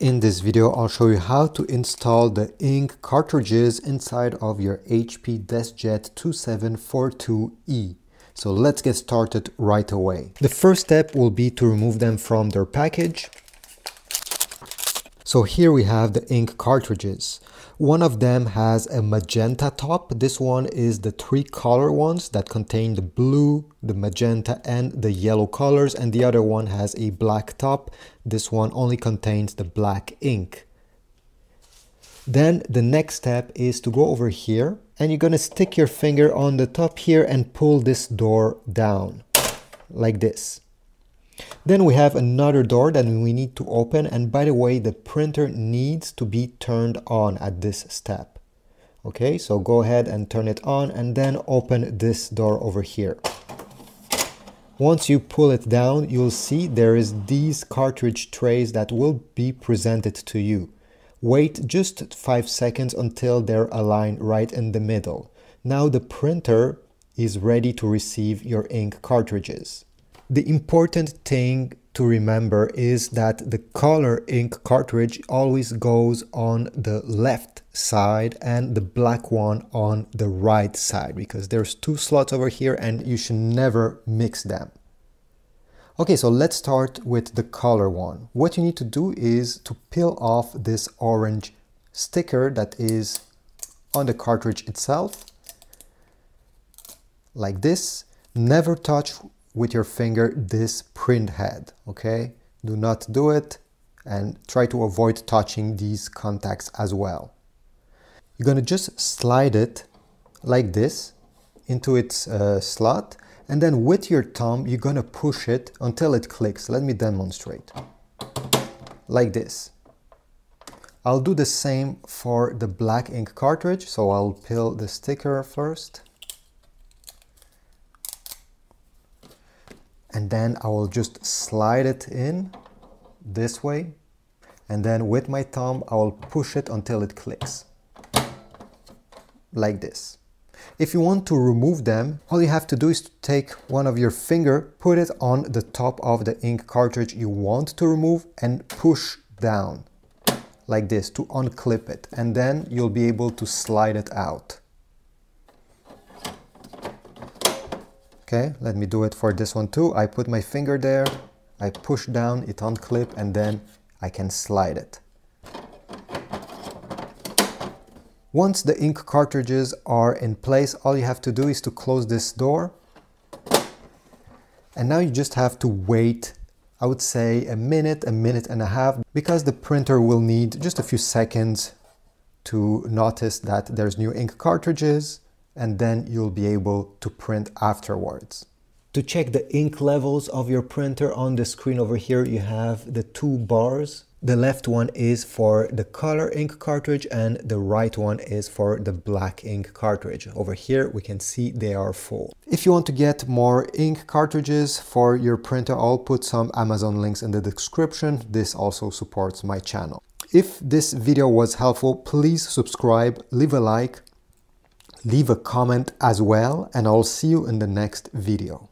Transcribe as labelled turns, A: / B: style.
A: In this video, I'll show you how to install the ink cartridges inside of your HP DeskJet 2742E. So let's get started right away. The first step will be to remove them from their package. So here we have the ink cartridges. One of them has a magenta top. This one is the three color ones that contain the blue, the magenta and the yellow colors and the other one has a black top. This one only contains the black ink. Then the next step is to go over here and you're going to stick your finger on the top here and pull this door down like this. Then we have another door that we need to open and by the way the printer needs to be turned on at this step. Okay, so go ahead and turn it on and then open this door over here. Once you pull it down, you'll see there is these cartridge trays that will be presented to you. Wait just 5 seconds until they're aligned right in the middle. Now the printer is ready to receive your ink cartridges. The important thing to remember is that the color ink cartridge always goes on the left side and the black one on the right side because there's two slots over here and you should never mix them. Okay, so let's start with the color one. What you need to do is to peel off this orange sticker that is on the cartridge itself like this. Never touch with your finger this print head, okay? Do not do it and try to avoid touching these contacts as well. You're gonna just slide it like this into its uh, slot and then with your thumb you're gonna push it until it clicks. Let me demonstrate. Like this. I'll do the same for the black ink cartridge, so I'll peel the sticker first. And then I will just slide it in this way and then with my thumb I will push it until it clicks like this. If you want to remove them, all you have to do is to take one of your finger, put it on the top of the ink cartridge you want to remove and push down like this to unclip it and then you'll be able to slide it out. Okay, let me do it for this one too. I put my finger there, I push down, it unclip, and then I can slide it. Once the ink cartridges are in place, all you have to do is to close this door. And now you just have to wait, I would say a minute, a minute and a half, because the printer will need just a few seconds to notice that there's new ink cartridges and then you'll be able to print afterwards. To check the ink levels of your printer on the screen over here, you have the two bars. The left one is for the color ink cartridge and the right one is for the black ink cartridge. Over here, we can see they are full. If you want to get more ink cartridges for your printer, I'll put some Amazon links in the description. This also supports my channel. If this video was helpful, please subscribe, leave a like, leave a comment as well and I'll see you in the next video.